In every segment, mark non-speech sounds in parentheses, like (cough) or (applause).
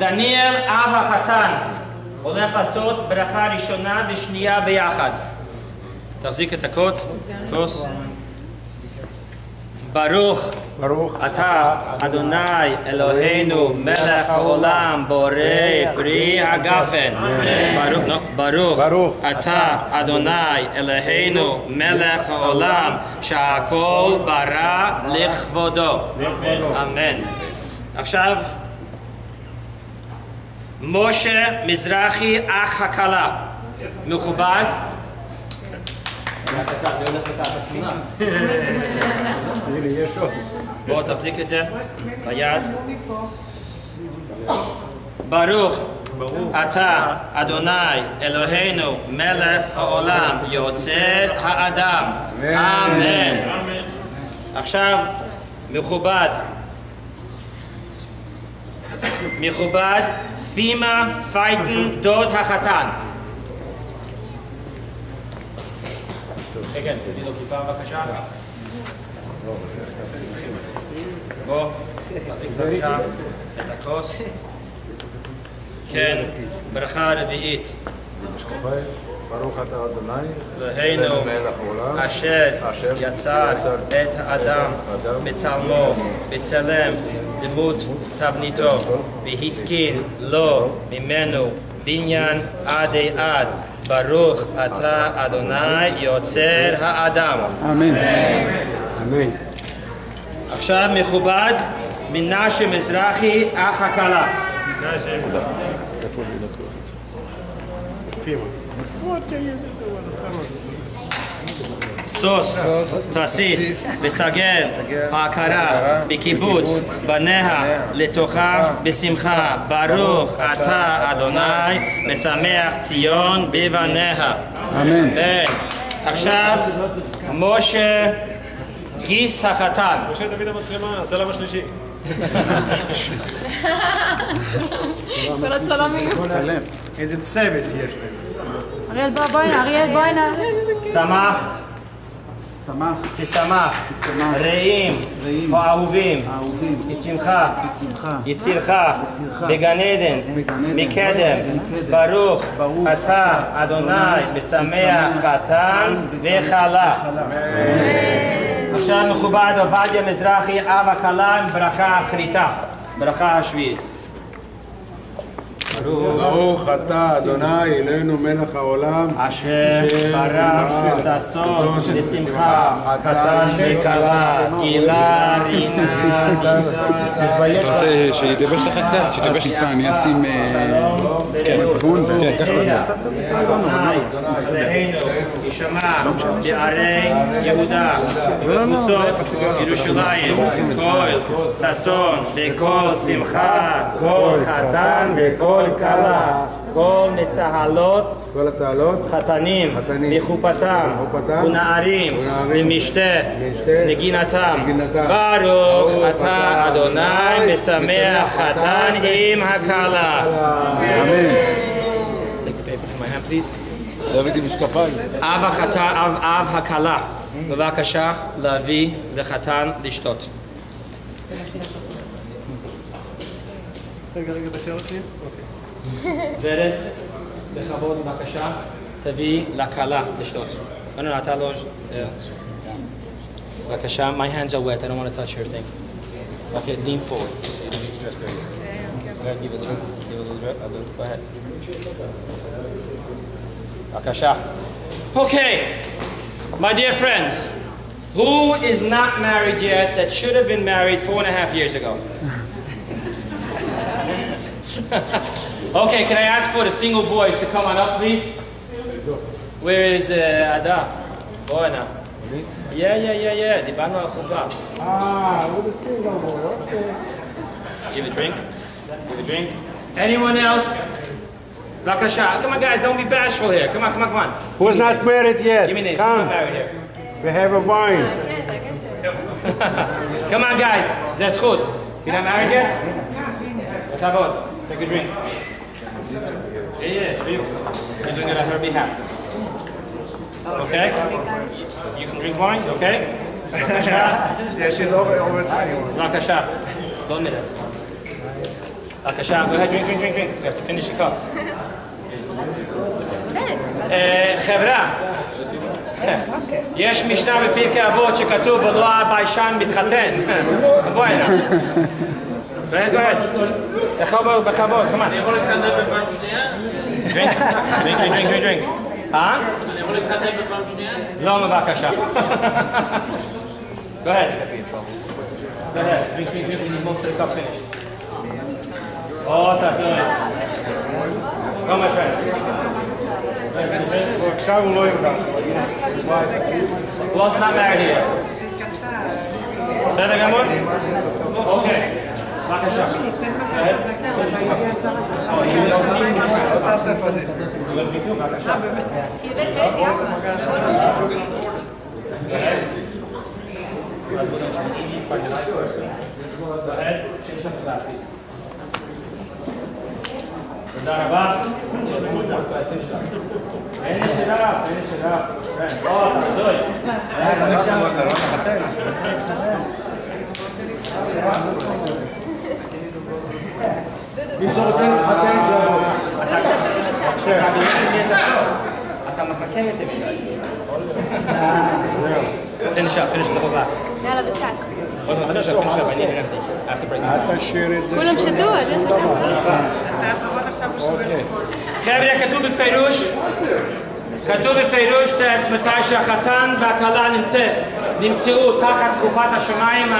דניאל, אב החתן, הולך לעשות ברכה ראשונה ושנייה ביחד. תחזיק את הקוט, כוס. ברוך ברוך אתה, אדוני אלוהינו, מלך העולם, בורא פרי הגפן. ברוך, לא, ברוך אתה, אדוני אלוהינו, מלך העולם, שהכל ברא לכבודו. אמן. עכשיו, משה מזרחי, אח הכלה. מכובד? בוא תחזיק את זה ביד. ברוך אתה, אדוני, אלוהינו, מלך העולם, יוצר האדם. אמן. עכשיו, מכובד, מכובד, פימה פייטן, דוד החתן. כן, תביא לו כיפה בבקשה. בוא, תחזיק בבקשה את הכוס. כן, ברכה רביעית. ברוך אתה אדוני אלוהינו, אשר יצר את האדם בצלמו, בצלם דמות תבניתו, והסכין לו ממנו בניין עדי עד. ברוך אתה אדוני יוצר האדם. אמן אמן עכשיו מכובד, מנשה מזרחי, אח הכלה. סוס, תסיס, וסגל, ההכרה, בקיבוץ, בניה, לתוכה, בשמחה, ברוך אתה אדוני, משמח ציון בבניה. אמן עכשיו, משה, גיס החתן. משה דוד המצלמה, הצלם השלישי. (laughs) כל הצלמים. איזה צוות יש לזה אריאל בוא בוא הנה, אריאל בוא הנה. שמח, שמח תשמח, תשמח. רעים, רעים. האהובים, אהובים כשמחה, בשמחה יצירך, יצירך. בגן עדן. מקדם. ברוך, ברוך. אתה, אדוני, משמח חתן וחלה. עכשיו מכובד עובדיה מזרחי, אב הכלה עם ברכה אחריתה, ברכה השביעית. ברוך אתה אדוני אלוהינו מלך העולם אשר ברא ששון ושמחה, חתן וכלה, גילה, רינה, גיזה, שיתייבש לך קצת, שיתייבש טיפה, אני אשים גבול, כן, קח את הזמן. אדוני, יישמע בערי יהודה, בקבוצות ירושלים, כל ששון וכל שמחה, כל חתן וכל כלה, כל מצהלות כל הצהלות חתנים חתנים בחופתם ונערים ונערים במשתה נגינתם. ברוך אתה אדוני משמח חתן עם הכלה. אמן Take the paper from my hand please. דוד עם משקפיים אב החתן, אב, אב הכלה, בבקשה להביא לחתן לשתות. רגע, רגע, תשאיר אותי. ורד, בכבוד בבקשה, תביא לכלה לשתות. לא, לא, אתה לא... אה, בבקשה, my hands are wet, I don't want to touch your thing. Okay, lean forward. Go ahead, give it a drink. Give it a little drink. I'll do it. Go ahead. בבקשה. Okay, my dear friends, who is not married yet that should have been married four and a half years ago? (laughs) Okay, can I ask for the single boys to come on up, please? Where is uh, Ada? Bona. Yeah, yeah, yeah, yeah. The al khubra. Ah, with single boy. Okay. Give a drink. Give a drink. Anyone else? Bakasha. Come on, guys. Don't be bashful here. Come on, come on, come on. Who's not names. married yet? Give me names. Come. We have a wine. (laughs) come on, guys. That's good. You're not married yet? Let's have a Take a drink. Yeah, yeah, it's for you. You're doing it on her behalf. Okay? You can drink wine, okay? Yeah, she's over over 21. בבקשה. לא נרד. בבקשה, go ahead, drink, drink, drink, drink. You have to finish your cup. אה, חברה, יש משנה בפרקי אבות שכתוב ולא הביישן מתחתן. בואי הנה. בכבוד, בכבוד, come on. אני יכול להתקדם בפעם שנייה? drink, drink, drink, drink, drink, drink. אה? אני יכול להתקדם בפעם שנייה? לא, בבקשה. Go ahead. Go ahead. Drink, drink, drink. Need most of the cup finished. Oh, תעשו את זה. Go, my friend. עכשיו הוא לא יודע. Lost not married here. בסדר גמור? אוקיי. בבקשה. Go ahead. Finish up the last piece. תודה רבה. Finish it up, finish it up. כן, בוא, תעזור. מי שרוצה להתחתן, שיבוא. אתה את הסוף. אתה מחכה את זה. יאללה, בשק. כולם שתו, אז איך חבר'ה, כתוב בפירוש, כתוב בפירוש את מתי שהחתן והכלה נמצאת, נמצאו תחת חופת השמיים,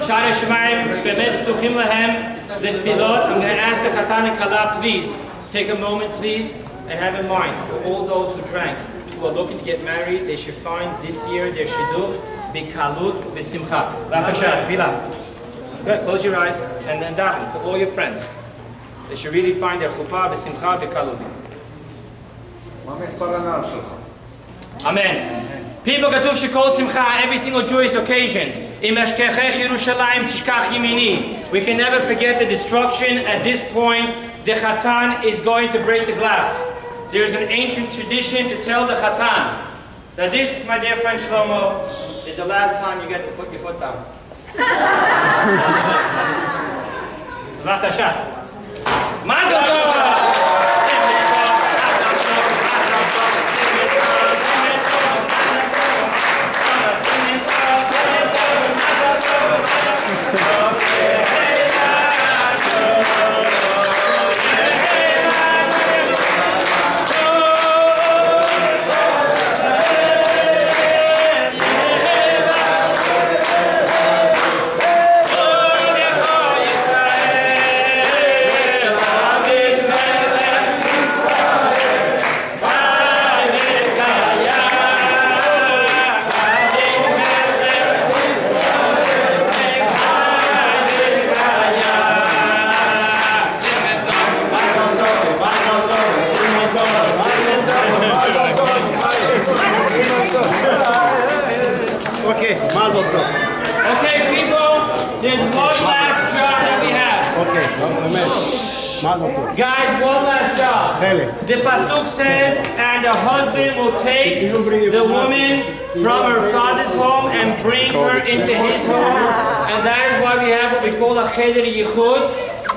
שערי השמיים באמת פתוחים להם לתפילות. I'm going to ask the חתן and כלה, please, take a moment, please, and have in mind, for all those who drank, who are looking to get married, they should find this year their shidduch בקלות ושמחה. בבקשה, תפילה. Good, close your eyes, and then daven for all your friends. They should really find their chuppah b'simcha b'kalut. מה מספר הנער שלך? Amen. People כתוב שכל שמחה, every single joyous occasion, אם אשכחך ירושלים תשכח ימיני. we can never forget the destruction. At this point, the Khatan is going to break the glass. There's an ancient tradition to tell the Khatan that this, my dear friend Shlomo, is the last time you get to put your foot down. (laughs) Mazel Tov! Guys, one last job. The pasuk says, and the husband will take the woman from her father's home and bring her into his home. And that is why we have what we call a cheder yichud.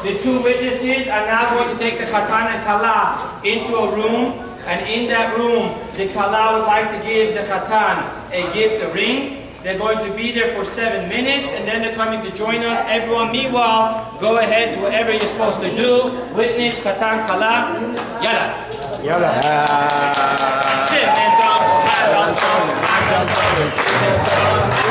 The two witnesses are now going to take the chatan and kala into a room. And in that room, the kala would like to give the chatan a gift, a ring. They're going to be there for seven minutes, and then they're coming to join us. Everyone, meanwhile, go ahead to whatever you're supposed to do. Witness, katan, kala, yala. Yala. Yala.